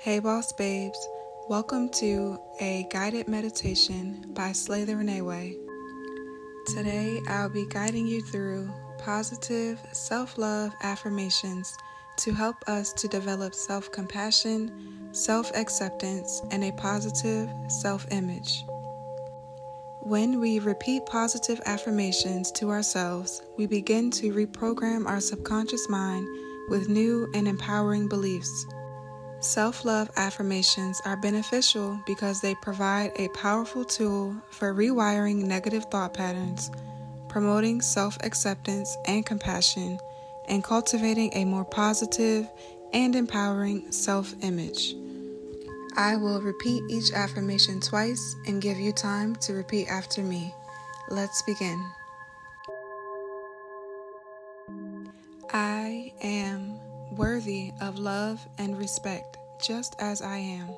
Hey, Boss Babes. Welcome to a guided meditation by Slay the Renee Way. Today, I'll be guiding you through positive self love affirmations to help us to develop self compassion, self acceptance, and a positive self image. When we repeat positive affirmations to ourselves, we begin to reprogram our subconscious mind with new and empowering beliefs. Self love affirmations are beneficial because they provide a powerful tool for rewiring negative thought patterns, promoting self acceptance and compassion, and cultivating a more positive and empowering self image. I will repeat each affirmation twice and give you time to repeat after me. Let's begin. I am worthy of love and respect just as I am.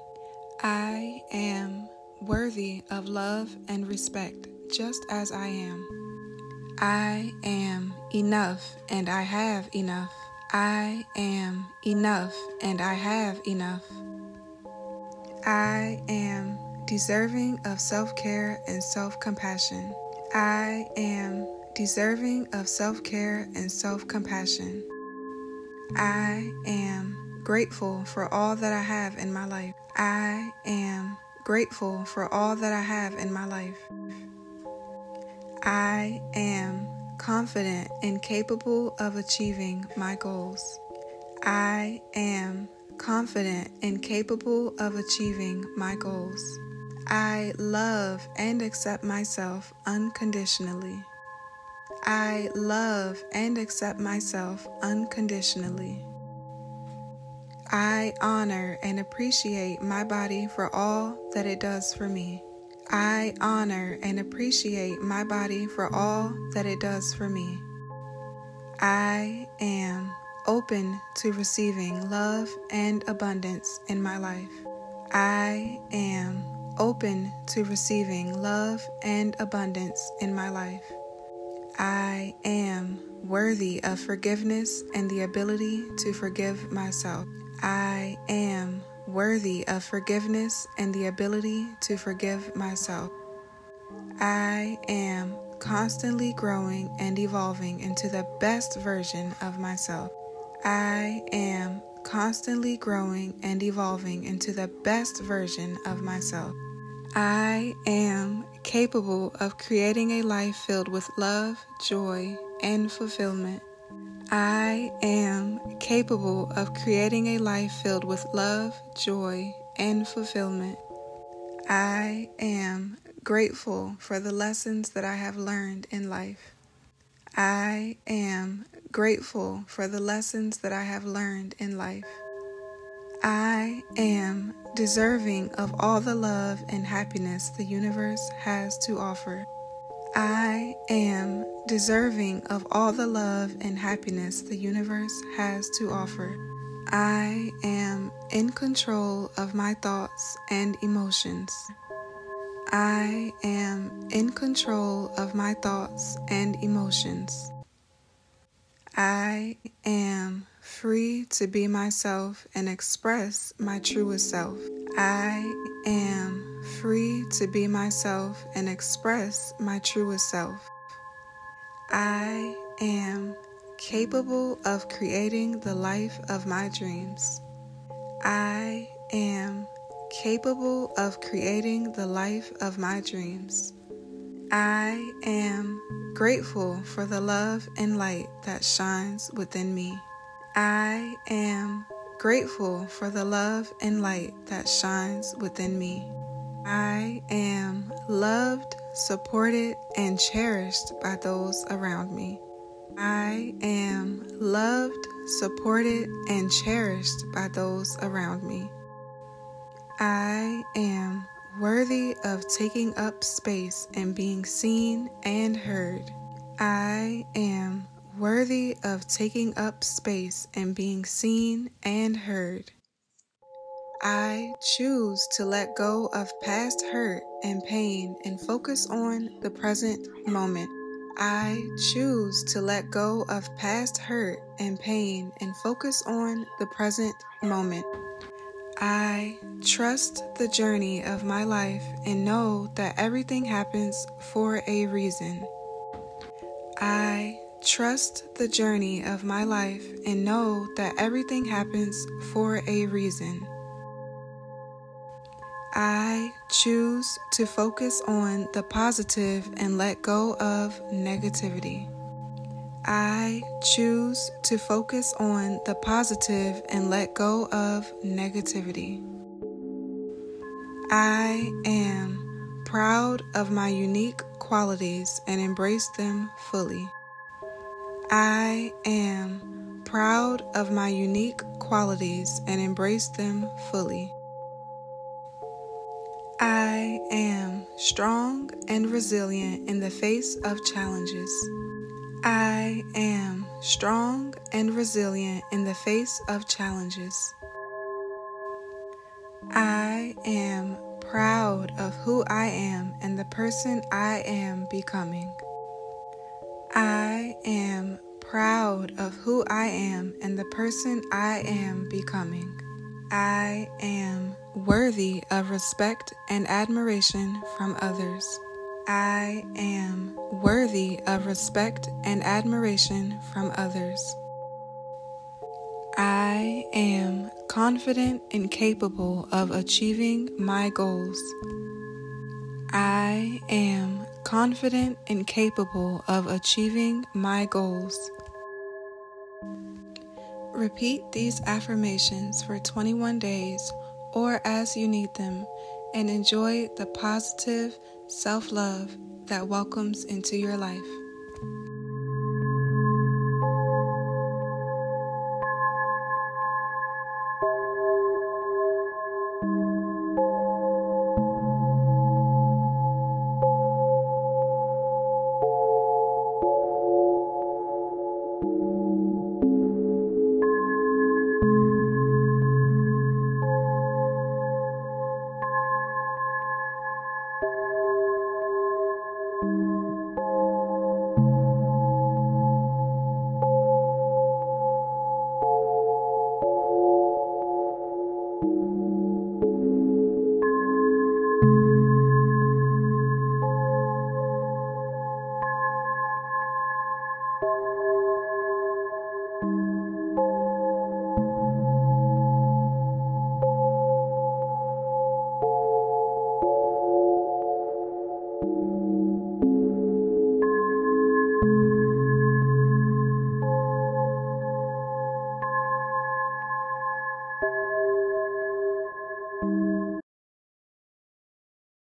I am worthy of love and respect just as I am. I am enough and I have enough. I am enough and I have enough. I am deserving of self care and self compassion. I am deserving of self care and self compassion. I am grateful for all that I have in my life. I am grateful for all that I have in my life. I am confident and capable of achieving my goals. I am confident and capable of achieving my goals. I love and accept myself unconditionally. I love and accept myself unconditionally. I honor and appreciate my body for all that it does for me. I honor and appreciate my body for all that it does for me. I am open to receiving love and abundance in my life. I am open to receiving love and abundance in my life. I am worthy of forgiveness and the ability to forgive myself. I am worthy of forgiveness and the ability to forgive myself. I am constantly growing and evolving into the best version of myself. I am constantly growing and evolving into the best version of myself. I am capable of creating a life filled with love, joy, and fulfillment. I am capable of creating a life filled with love, joy, and fulfillment. I am grateful for the lessons that I have learned in life. I am grateful for the lessons that I have learned in life. I am deserving of all the love and happiness the universe has to offer. I am deserving of all the love and happiness the universe has to offer. I am in control of my thoughts and emotions. I am in control of my thoughts and emotions. I am free to be myself and express my truest self. I am free to be myself and express my truest self. I am capable of creating the life of my dreams. I am capable of creating the life of my dreams. I am grateful for the love and light that shines within me. I am grateful for the love and light that shines within me. I am loved, supported, and cherished by those around me. I am loved, supported, and cherished by those around me. I am worthy of taking up space and being seen and heard. I am worthy of taking up space and being seen and heard. I choose to let go of past hurt and pain and focus on the present moment. I choose to let go of past hurt and pain and focus on the present moment. I trust the journey of my life and know that everything happens for a reason. I trust the journey of my life and know that everything happens for a reason. I choose to focus on the positive and let go of negativity. I choose to focus on the positive and let go of negativity. I am proud of my unique qualities and embrace them fully. I am proud of my unique qualities and embrace them fully. I am strong and resilient in the face of challenges. I am strong and resilient in the face of challenges. I am proud of who I am and the person I am becoming. I am proud of who I am and the person I am becoming. I am worthy of respect and admiration from others. I am worthy of respect and admiration from others. I am confident and capable of achieving my goals. I am confident and capable of achieving my goals. Repeat these affirmations for 21 days or as you need them and enjoy the positive self love that welcomes into your life. thank you